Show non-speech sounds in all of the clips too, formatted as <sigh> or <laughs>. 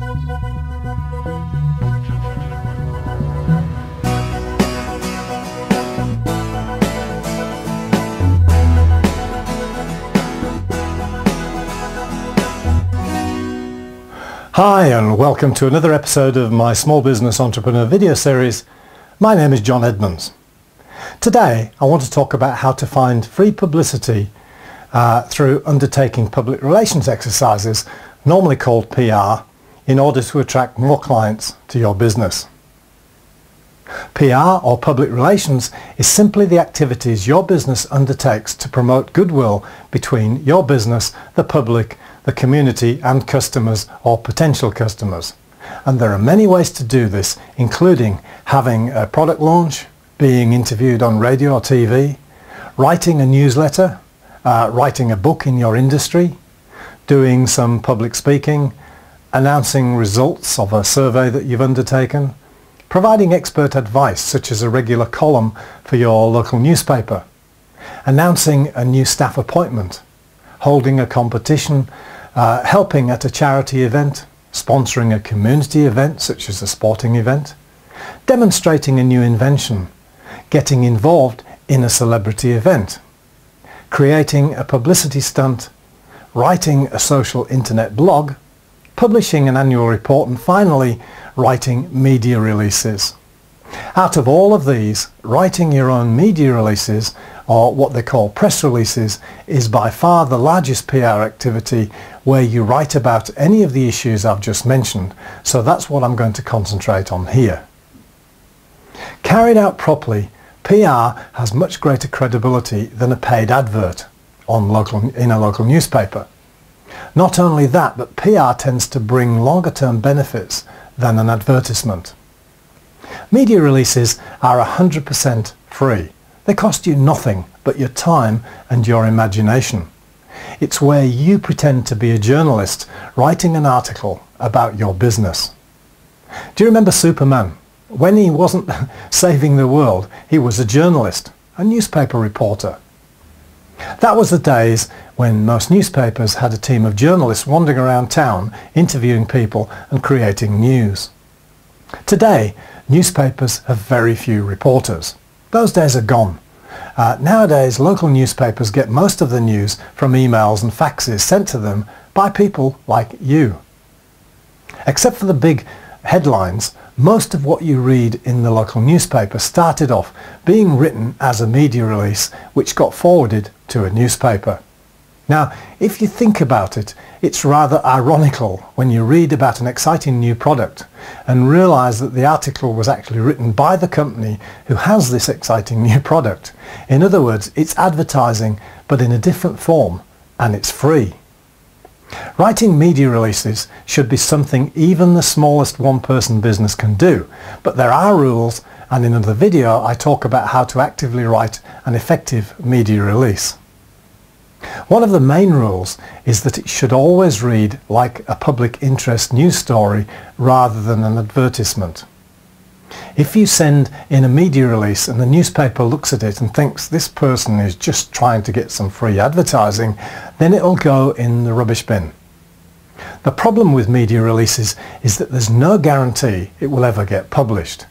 Hi and welcome to another episode of my Small Business Entrepreneur video series. My name is John Edmonds. Today I want to talk about how to find free publicity uh, through undertaking public relations exercises, normally called PR, in order to attract more clients to your business. PR or public relations is simply the activities your business undertakes to promote goodwill between your business, the public the community and customers or potential customers. And there are many ways to do this, including having a product launch, being interviewed on radio or TV, writing a newsletter, uh, writing a book in your industry, doing some public speaking, announcing results of a survey that you've undertaken, providing expert advice such as a regular column for your local newspaper, announcing a new staff appointment, holding a competition uh, helping at a charity event, sponsoring a community event such as a sporting event, demonstrating a new invention, getting involved in a celebrity event, creating a publicity stunt, writing a social internet blog, publishing an annual report and finally writing media releases. Out of all of these, writing your own media releases or what they call press releases is by far the largest PR activity where you write about any of the issues I've just mentioned. So that's what I'm going to concentrate on here. Carried out properly, PR has much greater credibility than a paid advert on local, in a local newspaper. Not only that, but PR tends to bring longer term benefits than an advertisement. Media releases are 100% free. They cost you nothing but your time and your imagination. It's where you pretend to be a journalist writing an article about your business. Do you remember Superman? When he wasn't <laughs> saving the world, he was a journalist, a newspaper reporter. That was the days when most newspapers had a team of journalists wandering around town, interviewing people and creating news. Today, newspapers have very few reporters. Those days are gone. Uh, nowadays, local newspapers get most of the news from emails and faxes sent to them by people like you. Except for the big headlines, most of what you read in the local newspaper started off being written as a media release which got forwarded to a newspaper. Now, if you think about it, it's rather ironical when you read about an exciting new product and realize that the article was actually written by the company who has this exciting new product. In other words, it's advertising but in a different form and it's free. Writing media releases should be something even the smallest one-person business can do, but there are rules and in another video I talk about how to actively write an effective media release. One of the main rules is that it should always read like a public interest news story rather than an advertisement. If you send in a media release and the newspaper looks at it and thinks this person is just trying to get some free advertising, then it'll go in the rubbish bin. The problem with media releases is that there's no guarantee it will ever get published.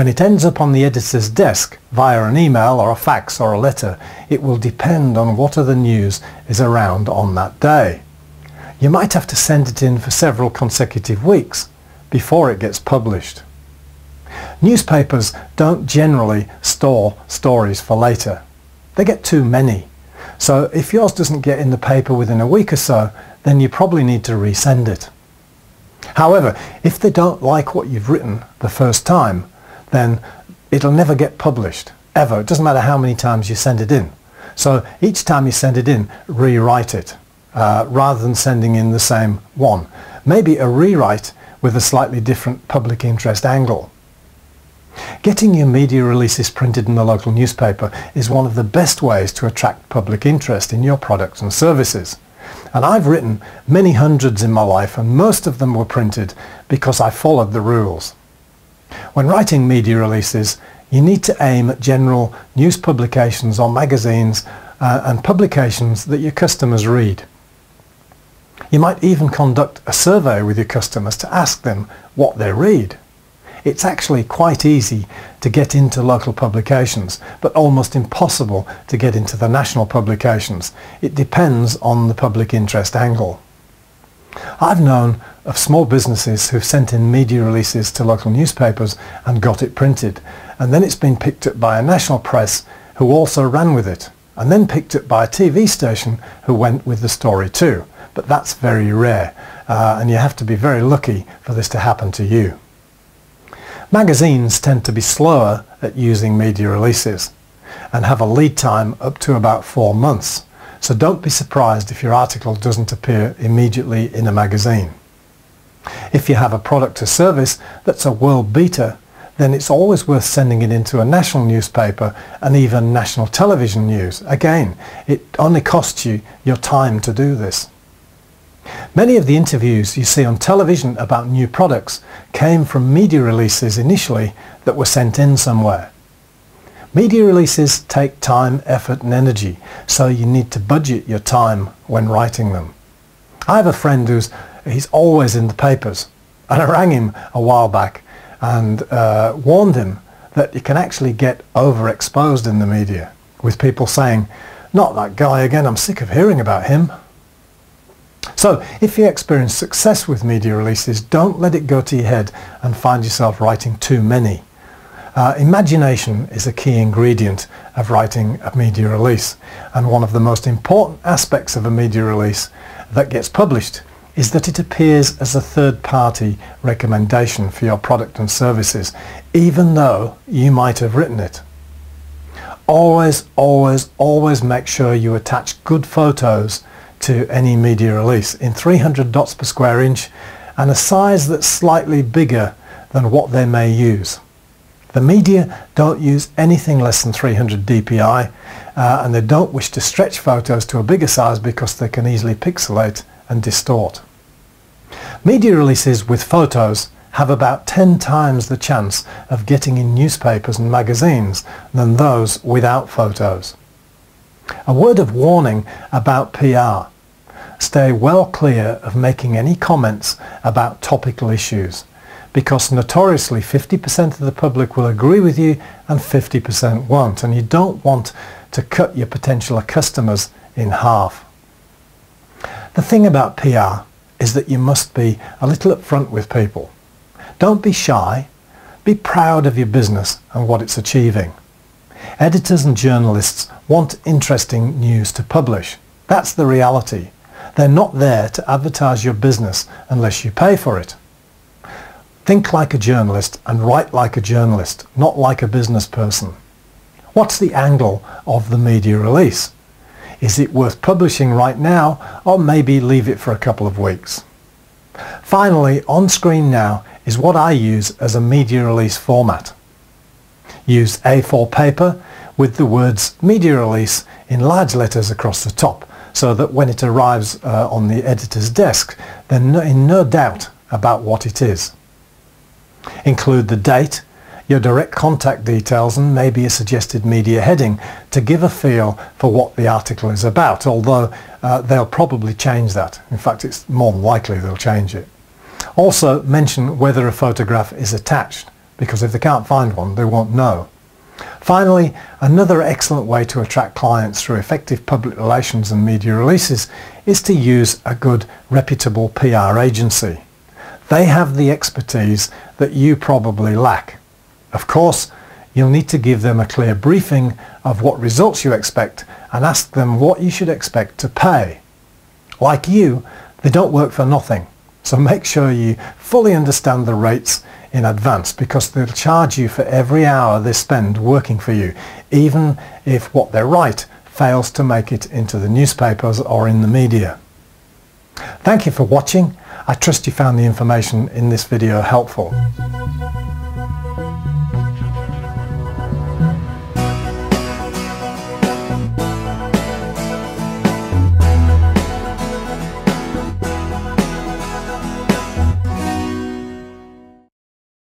When it ends up on the editor's desk via an email or a fax or a letter, it will depend on what other news is around on that day. You might have to send it in for several consecutive weeks before it gets published. Newspapers don't generally store stories for later. They get too many. So if yours doesn't get in the paper within a week or so, then you probably need to resend it. However, if they don't like what you've written the first time, then it'll never get published, ever. It doesn't matter how many times you send it in. So each time you send it in, rewrite it, uh, rather than sending in the same one. Maybe a rewrite with a slightly different public interest angle. Getting your media releases printed in the local newspaper is one of the best ways to attract public interest in your products and services. And I've written many hundreds in my life and most of them were printed because I followed the rules. When writing media releases, you need to aim at general news publications or magazines uh, and publications that your customers read. You might even conduct a survey with your customers to ask them what they read. It's actually quite easy to get into local publications, but almost impossible to get into the national publications. It depends on the public interest angle. I've known of small businesses who've sent in media releases to local newspapers and got it printed, and then it's been picked up by a national press who also ran with it, and then picked up by a TV station who went with the story too. But that's very rare, uh, and you have to be very lucky for this to happen to you. Magazines tend to be slower at using media releases and have a lead time up to about four months. So don't be surprised if your article doesn't appear immediately in a magazine. If you have a product or service that's a world beater, then it's always worth sending it into a national newspaper and even national television news. Again, it only costs you your time to do this. Many of the interviews you see on television about new products came from media releases initially that were sent in somewhere. Media releases take time, effort and energy, so you need to budget your time when writing them. I have a friend who's he's always in the papers and I rang him a while back and uh, warned him that you can actually get overexposed in the media with people saying, not that guy again, I'm sick of hearing about him. So if you experience success with media releases, don't let it go to your head and find yourself writing too many. Uh, imagination is a key ingredient of writing a media release and one of the most important aspects of a media release that gets published is that it appears as a third-party recommendation for your product and services even though you might have written it. Always, always, always make sure you attach good photos to any media release in 300 dots per square inch and a size that's slightly bigger than what they may use. The media don't use anything less than 300 dpi uh, and they don't wish to stretch photos to a bigger size because they can easily pixelate and distort. Media releases with photos have about 10 times the chance of getting in newspapers and magazines than those without photos. A word of warning about PR. Stay well clear of making any comments about topical issues because notoriously 50% of the public will agree with you and 50% won't and you don't want to cut your potential customers in half. The thing about PR is that you must be a little upfront with people. Don't be shy. Be proud of your business and what it's achieving. Editors and journalists want interesting news to publish. That's the reality. They're not there to advertise your business unless you pay for it. Think like a journalist and write like a journalist, not like a business person. What's the angle of the media release? Is it worth publishing right now or maybe leave it for a couple of weeks? Finally, on screen now is what I use as a media release format. Use A4 paper with the words media release in large letters across the top so that when it arrives uh, on the editor's desk they're in no doubt about what it is. Include the date, your direct contact details and maybe a suggested media heading to give a feel for what the article is about, although uh, they'll probably change that. In fact, it's more than likely they'll change it. Also mention whether a photograph is attached, because if they can't find one, they won't know. Finally, another excellent way to attract clients through effective public relations and media releases is to use a good reputable PR agency. They have the expertise that you probably lack. Of course, you'll need to give them a clear briefing of what results you expect and ask them what you should expect to pay. Like you, they don't work for nothing, so make sure you fully understand the rates in advance because they'll charge you for every hour they spend working for you, even if what they write fails to make it into the newspapers or in the media. Thank you for watching. I trust you found the information in this video helpful.